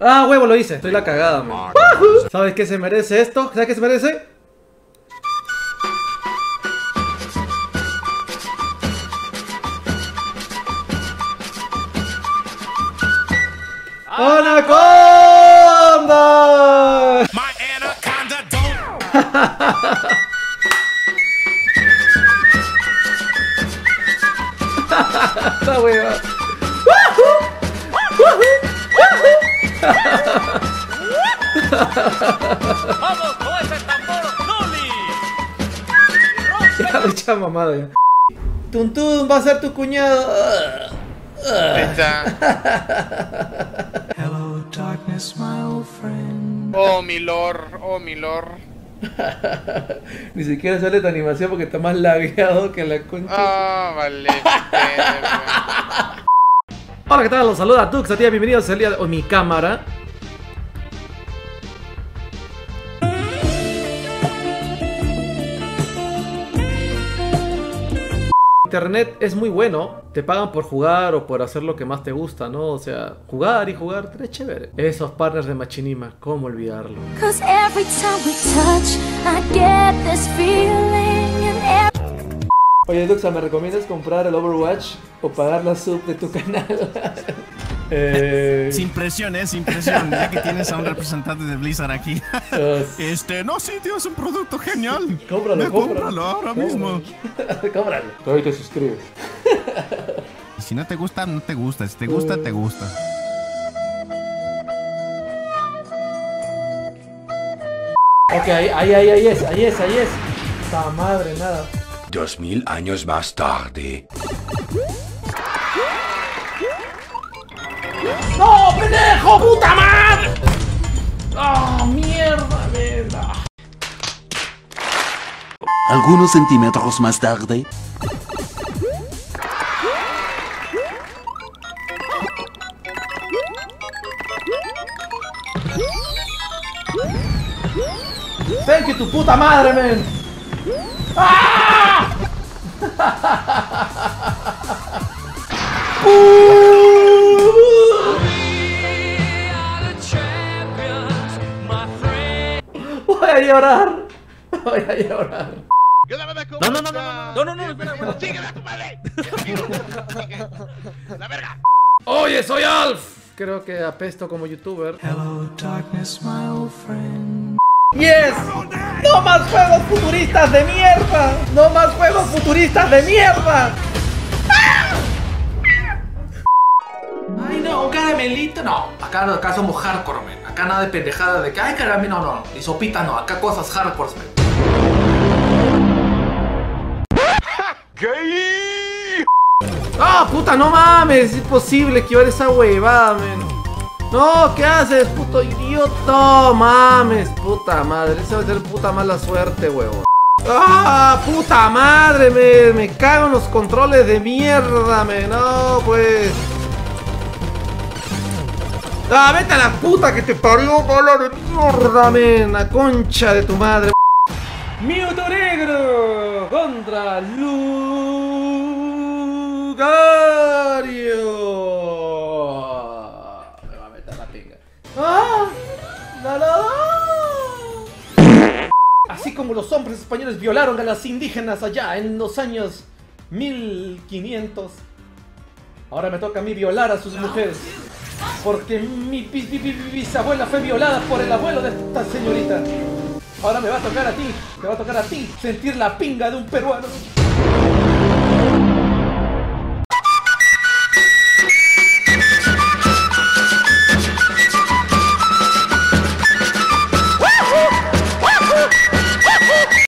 Ah, huevo, lo hice. Estoy la cagada, man. ¿Sabes qué se merece esto? ¿Sabes qué se merece? ¡Anaconda! My anaconda. Esta hueva. Vamos con ese tambor, Loli. Ya lo echa mamada ya. Tuntun va a ser tu cuñado. Ahí está. Hello, darkness, my old friend. Oh, mi lord, oh, mi lord. Ni siquiera sale tu animación porque está más lagueado que la concha. Ah, vale. Hola, ¿qué tal? Los saluda Tux, a ti, bienvenidos al día de hoy. Mi cámara. Internet es muy bueno, te pagan por jugar o por hacer lo que más te gusta, ¿no? O sea, jugar y jugar, es chévere. Esos partners de Machinima, ¿cómo olvidarlo? Oye, Duxa, ¿me recomiendas comprar el Overwatch o pagar la sub de tu canal? eh, Sin presión, eh, sin presión, ya que tienes a un representante de Blizzard aquí. eh, Este, no, sí, tío, es un producto genial. cómpralo, cómpralo. cómpralo ahora mismo. cómpralo. Todavía te suscribes. Y si no te gusta, no te gusta. Si te gusta, te gusta. Ok, ahí, ahí, ahí, ahí es, ahí es, ahí es. Esta madre, nada. Dos mil años más tarde. ¡No, pendejo, puta madre! ¡Oh, mierda, mierda! Algunos centímetros más tarde. ¡Thank you, tu puta madre, men! ¡Ah! Voy a llorar. Voy a llorar. No, no, no, no, no, no, no, espera, bueno. La verga. Oye, soy Alf. Creo que apesto como youtuber. Hello, darkness, my old friend. ¡Yes! ¡No más juegos futuristas de mierda! ¡No más juegos futuristas de mierda! Ay, no, un caramelito, no. Acá, acá somos hardcore, men. Acá nada de pendejada de que, ay, caramelo, no, no. Y sopita, no. Acá cosas hardcore, men. ¡Ah, puta, no mames! Es imposible esquivar esa huevada, men. No, ¿qué haces, puto idiota? Mames, puta madre. Esa va a ser puta mala suerte, huevón. ¡Ah, puta madre! Me, me cago en los controles de mierda, me. No, pues. ¡Ah, vete a la puta que te parió, bola de mierda, men! La concha de tu madre. Mewtwo negro contra Lugario. Así como los hombres españoles violaron a las indígenas allá en los años 1500, ahora me toca a mí violar a sus mujeres. Porque mi, bi- bi- bi- bi- bisabuela fue violada por el abuelo de esta señorita. Ahora me va a tocar a ti, te va a tocar a ti sentir la pinga de un peruano.